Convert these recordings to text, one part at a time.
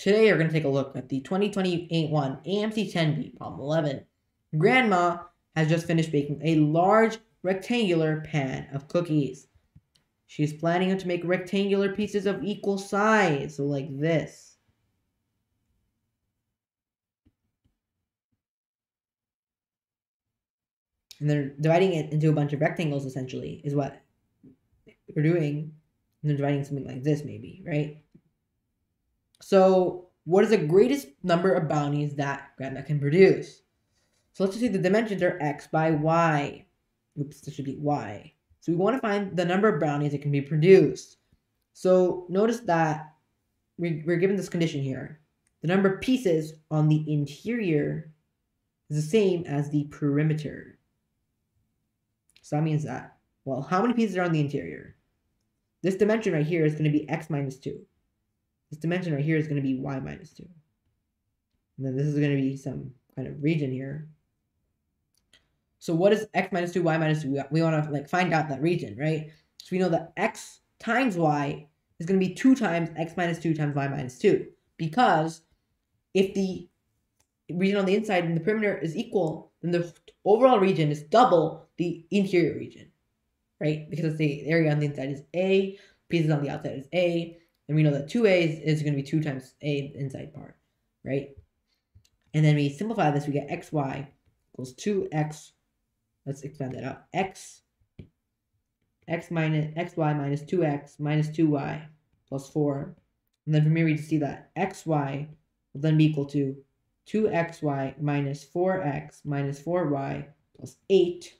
today we're going to take a look at the 2028 one AMC 10B problem 11. Grandma has just finished baking a large rectangular pan of cookies. She's planning to make rectangular pieces of equal size, so like this. And they're dividing it into a bunch of rectangles, essentially, is what we're doing. And they're dividing something like this, maybe, right? So, what is the greatest number of brownies that Grandma can produce? So let's just say the dimensions are x by y. Oops, this should be y. So we want to find the number of brownies that can be produced. So notice that we, we're given this condition here. The number of pieces on the interior is the same as the perimeter. So that means that, well, how many pieces are on the interior? This dimension right here is going to be x minus 2. This dimension right here is going to be y minus 2. And then this is going to be some kind of region here. So what is x minus 2, y minus 2? We want to like find out that region, right? So we know that x times y is going to be 2 times x minus 2 times y minus 2. Because if the region on the inside and the perimeter is equal, then the overall region is double the interior region, right? Because the area on the inside is A, pieces on the outside is A, and we know that 2A is, is going to be 2 times A inside part, right? And then we simplify this, we get xy equals 2x Let's expand that out. X, x minus, xy minus 2x minus 2y plus 4. And then from here we just see that xy will then be equal to 2xy minus 4x minus 4y plus 8.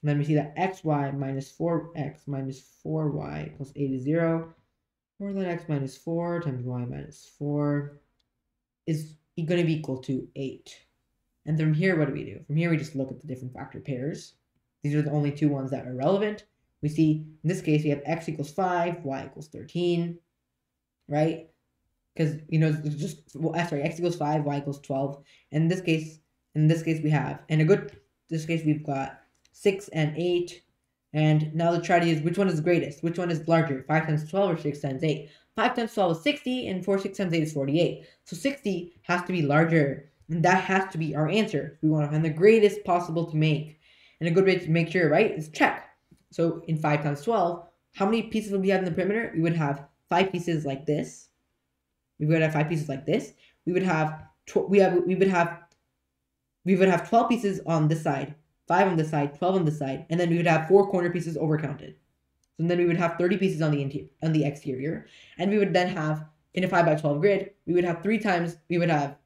And then we see that xy minus 4x minus 4y plus 8 is 0. Or that x minus 4 times y minus 4 is going to be equal to 8. And from here, what do we do? From here, we just look at the different factor pairs. These are the only two ones that are relevant. We see, in this case, we have x equals 5, y equals 13, right? Because, you know, just, well, uh, sorry, x equals 5, y equals 12. And in this case, in this case, we have, in a good, this case, we've got 6 and 8. And now the try to use which one is greatest? Which one is larger? 5 times 12 or 6 times 8? 5 times 12 is 60, and 4 6 times 8 is 48. So 60 has to be larger and that has to be our answer. We want to find the greatest possible to make. And a good way to make sure, right, is check. So in 5 times 12, how many pieces would we have in the perimeter? We would have 5 pieces like this. We would have 5 pieces like this. We would have we have we would have we would have 12 pieces on this side, 5 on this side, 12 on this side, and then we would have 4 corner pieces overcounted. So then we would have 30 pieces on the interior on the exterior, and we would then have in a 5 by 12 grid, we would have 3 times we would have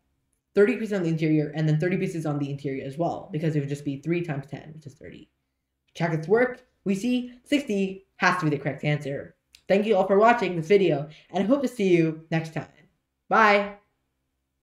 30 pieces on the interior, and then 30 pieces on the interior as well, because it would just be 3 times 10, which is 30. Check its work. We see 60 has to be the correct answer. Thank you all for watching this video, and I hope to see you next time. Bye!